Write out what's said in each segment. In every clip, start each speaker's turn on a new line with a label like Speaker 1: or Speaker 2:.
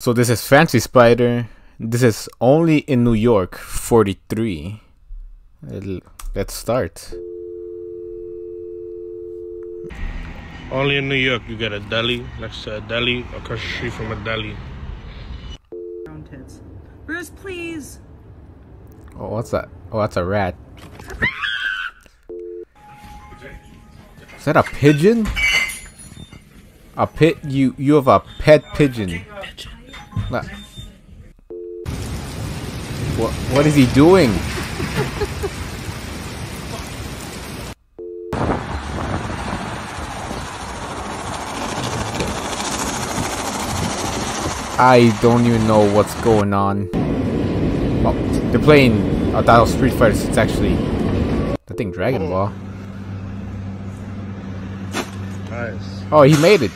Speaker 1: So this is Fancy Spider. This is only in New York, 43. Let's start.
Speaker 2: Only in New York you get a deli next to a deli across the street from a deli.
Speaker 3: own tits. Bruce, please.
Speaker 1: Oh, what's that? Oh, that's a rat. Is that a pigeon? A pit? You you have a pet pigeon. Nah. What what is he doing? I don't even know what's going on. Oh, they're playing that was Street Fighter. It's actually I think Dragon Ball.
Speaker 2: Nice.
Speaker 1: Oh, he made it.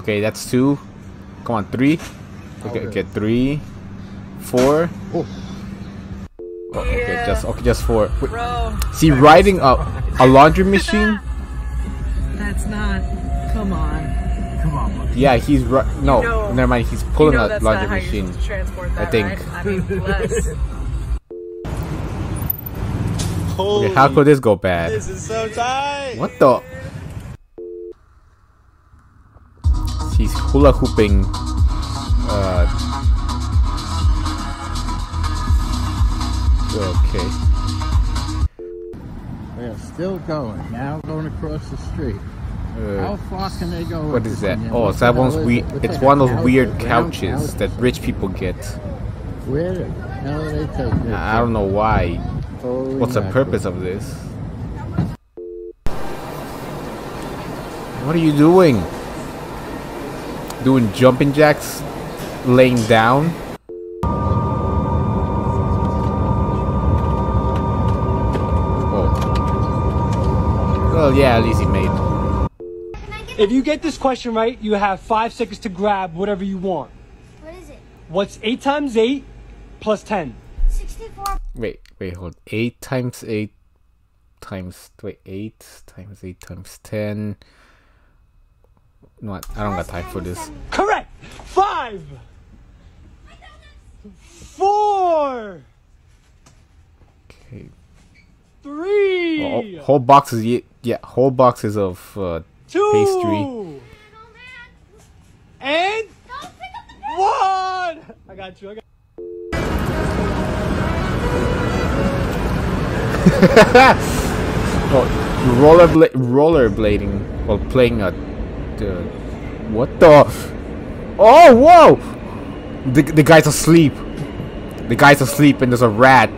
Speaker 1: Okay, that's two. Come on, three. Okay, okay, three, four. Oh, okay, just okay, just four. Wait,
Speaker 3: Bro,
Speaker 1: is he riding a a laundry machine?
Speaker 3: that's not. Come on. Come on. Buddy.
Speaker 1: Yeah, he's ri- no.
Speaker 3: know-
Speaker 1: never mind. He's
Speaker 3: You
Speaker 1: pulling
Speaker 3: know
Speaker 1: a laundry
Speaker 3: not how you're
Speaker 1: machine.
Speaker 3: supposed to transport that,
Speaker 1: think.
Speaker 3: right? I mean, bless.
Speaker 1: Okay, how could this go bad?
Speaker 4: This is so tight.
Speaker 1: What the? He's hula hooping. Uh. Okay.
Speaker 4: They're still going. Now going across the street. How
Speaker 1: Uh,
Speaker 4: far can they go?
Speaker 1: what is that? Oh, that one's weird.
Speaker 4: it?
Speaker 1: It's one of those weird couches
Speaker 4: couch.
Speaker 1: that rich people get.
Speaker 4: Where the hell they this?
Speaker 1: I don't know why.
Speaker 4: Holy
Speaker 1: What's the purpose of this? What are you doing? Doing jumping jacks? Laying down? Oh. Well, yeah, at least he made.
Speaker 5: If you get this question right, you have five seconds to grab whatever you want.
Speaker 6: What is it?
Speaker 5: What's 8 times 8 plus 10?
Speaker 6: 64.
Speaker 1: Wait, wait, hold. 8 times 8 times. Wait, 8 times 8 times 10. No, I don't got time for this.
Speaker 5: Correct! 5! 4!
Speaker 1: Okay.
Speaker 5: 3!
Speaker 1: Oh, whole boxes, ye- yeah, whole boxes of uh,
Speaker 5: 2!
Speaker 1: pastry.
Speaker 5: And 1! I got you, I got
Speaker 1: oh, rollerbla- rollerblading while playing a. The, what the? Oh, whoa! The, the guy's asleep. The guy's asleep, and there's a rat,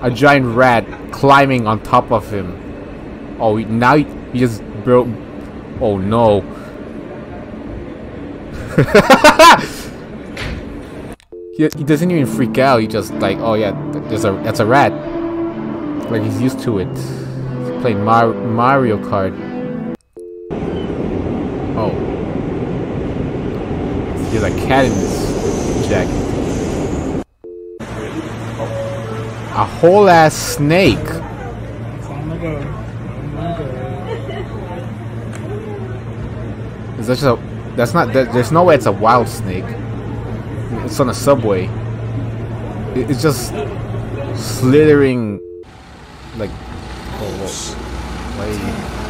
Speaker 1: a giant rat, climbing on top of him. Oh, now he, he just broke. Oh no. he, he doesn't even freak out. He just like, oh yeah, there's a that's a rat. Like he's used to it. He's playing Mar- Mario Kart. Oh. There's a cat in this jacket. A whole ass snake. Is that just a? That's not. That, there's no way it's a wild snake. It's on a subway. It- It's just slithering, like. Oh, whoa. Wait.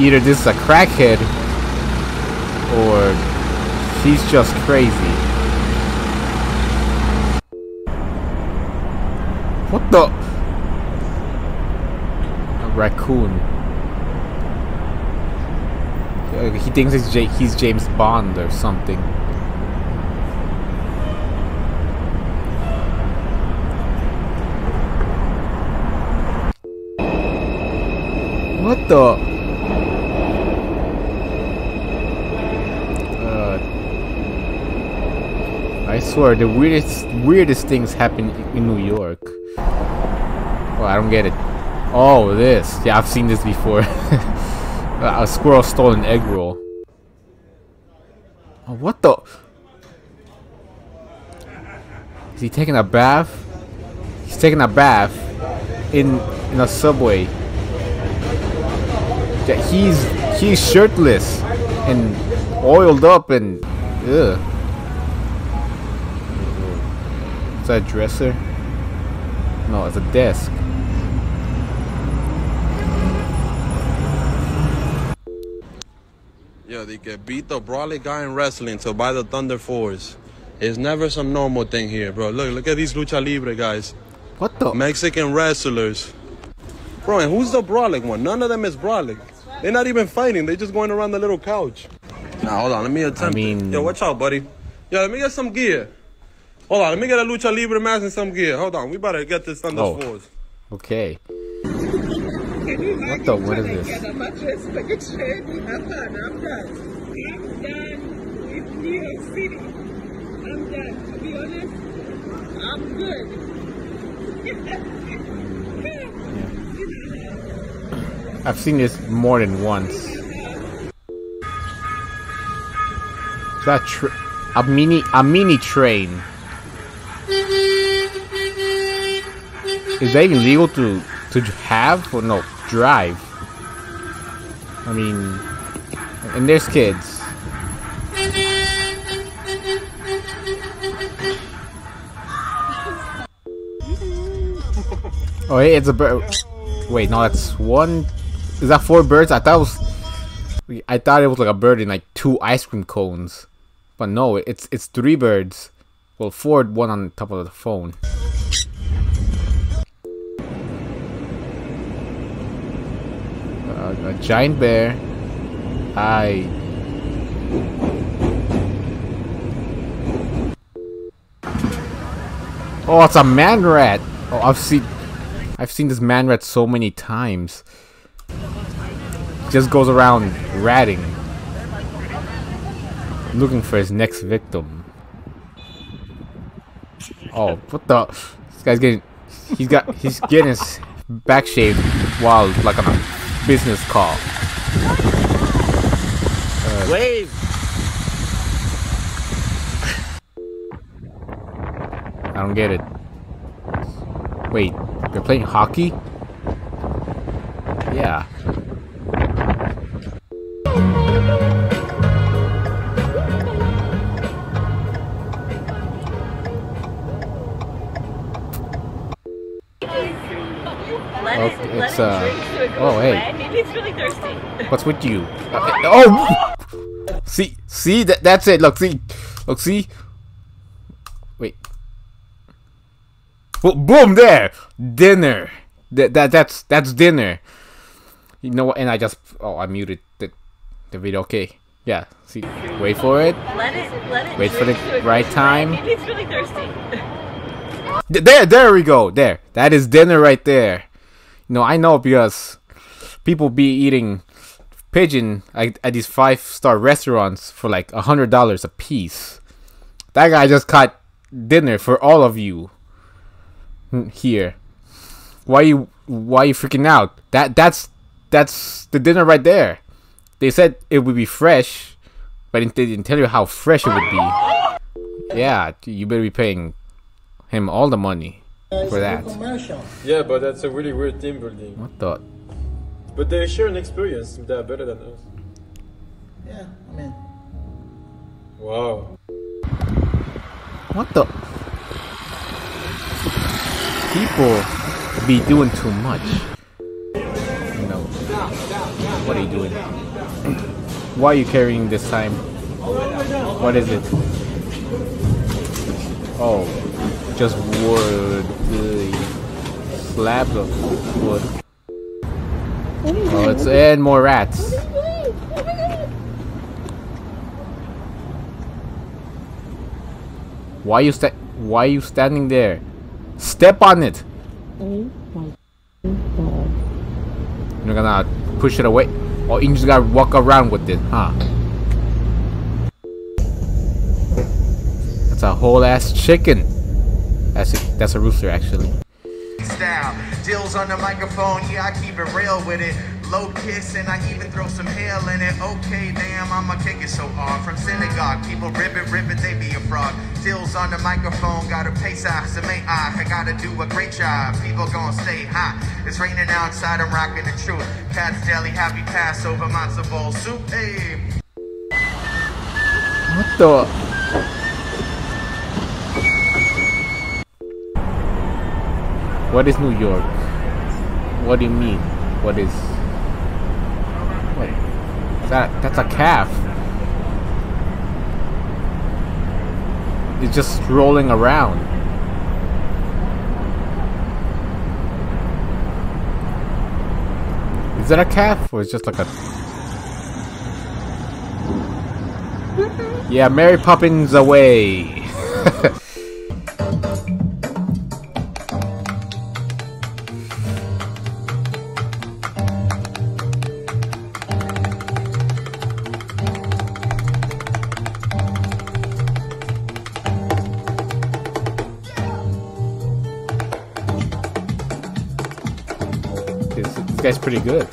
Speaker 1: Either this is a crackhead, or she's just crazy. What the? A raccoon. Uh, He thinks he's, J he's James Bond or something. What the? Swear, the weirdest weirdest things happen in New York. Oh, I don't get it. Oh, this. Yeah, I've seen this before. a squirrel stole an egg roll. Oh, what the? Is he taking a bath? He's taking a bath in in a subway. Yeah, he's he's shirtless and oiled up and ugh. Is that a dresser? No, it's a desk.
Speaker 6: Yo, they get beat the brawly guy in wrestling to buy the Thunder Force. It's never some normal thing here, bro. Look, look at these lucha libre guys,
Speaker 1: What the?
Speaker 6: Mexican wrestlers. Bro, and who's the brawling one? None of them is brawling. They're not even fighting. They're just going around the little couch. Nah, hold on. Let me attempt I
Speaker 1: mean-
Speaker 6: it. Yo, watch out, buddy. Yo, let me get some gear. Hold on. Let me get a lucha libre mask and some gear. Hold on. We better get this Thunder
Speaker 1: Oh.
Speaker 6: Force.
Speaker 1: Okay. What the? What is this?
Speaker 7: Get a mattress, make it straight. Have fun. I'm done. I'm done with New York City. I'm done. To be honest, I'm good.
Speaker 1: I've seen this more than once. Is that tr- a mini a mini train? Is that even legal to to have or no drive? I mean, and there's kids. Oh, it's a bird. Wait, no, that's one. Is that four birds? I thought it was. I thought it was like a bird in like two ice cream cones, but no, it's it's three birds. Well, four, one on top of the phone. A giant bear. I. Oh, it's a man rat. Oh, I've seen, I've seen this man rat so many times. Just goes around ratting, looking for his next victim. Oh, what the? This guy's getting, he's got, he's getting his back shaved while like on a business call.
Speaker 8: Wave.
Speaker 1: I don't get it. Wait, they're playing hockey? Yeah.
Speaker 9: Let it, let
Speaker 1: it's,
Speaker 9: it
Speaker 1: uh,
Speaker 9: drink so it goes
Speaker 1: oh, hey.
Speaker 9: it's really thirsty.
Speaker 1: What's with you? Uh, oh! See, see that that's it. Look, see, look, see. Wait. Bo- boom! There, dinner. That that that's that's dinner. You know what? And I just oh I muted the the video. Okay, yeah. See, wait for it.
Speaker 9: Let it, let it
Speaker 1: Wait for the right time.
Speaker 9: It's really thirsty.
Speaker 1: There, there we go. There, that is dinner right there. You know, I know because people be eating pigeon at, at these five star restaurants for like a hundred dollars a piece. That guy just caught dinner for all of you here. Why you why you freaking out? That that's that's the dinner right there. They said it would be fresh, but they didn't tell you how fresh it would be. Yeah, you better be paying him all the money for that.
Speaker 10: Yeah, but that's a really weird team building.
Speaker 1: What the?
Speaker 10: But they share an experience. They're better than us.
Speaker 8: Yeah, I mean,
Speaker 10: Wow.
Speaker 1: What the? People be doing too much. You know. What are you doing? Why are you carrying this time? What is it? Oh, just wood. Ugh. Slabs of wood. Oh, it's and more rats. Why you sta- Why are you standing there? Step on it. You're gonna push it away, or you just gotta walk around with it, huh? That's a whole ass chicken. That's a, that's a rooster actually.
Speaker 11: Style. Deals on the microphone, yeah, I keep it real with it. Low kiss and I even throw some hail in it. Okay, damn, I'ma kick it so hard. From synagogue, people rip it, rip it, they be a fraud. Deals on the microphone, gotta size to make I, I gotta do a great job. People gonna stay hot. It's raining outside, I'm rocking the truth. Katz Deli, happy Passover, matzo ball soup, hey.
Speaker 1: What the? What is New York? What do you mean? What is? What? That that's a calf. It's just rolling around. Is that a calf or is it just like a? Yeah, Mary Poppins away. this, guy's pretty good.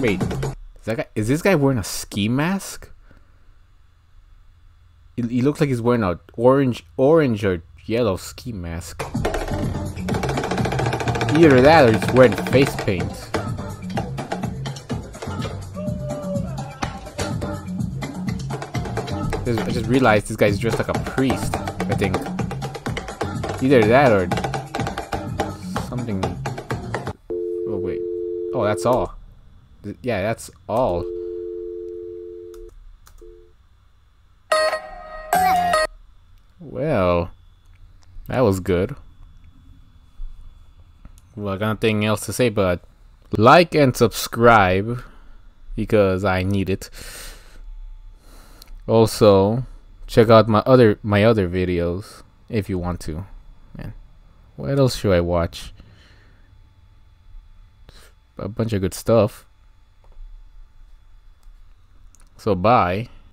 Speaker 1: Wait, is guy? Is this guy wearing a ski mask? He, looks like he's wearing a orange, orange or yellow ski mask. Either that or he's wearing face paint. I just realized this guy's dressed like a priest. I think. Either that or something. Oh wait. Oh, that's all. Yeah, that's all. Well, that was good. Well, I got nothing else to say, but like and subscribe because I need it. Also, check out my other my other videos if you want to. Man, what else should I watch? A bunch of good stuff. So bye.